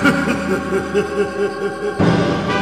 Ha ha ha ha ha ha!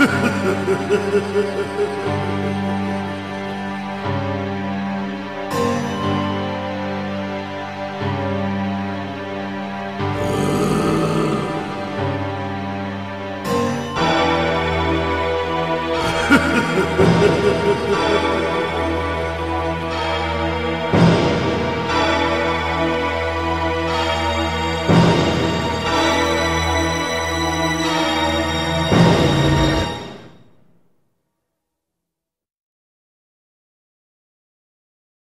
Ha ha ha ha ha!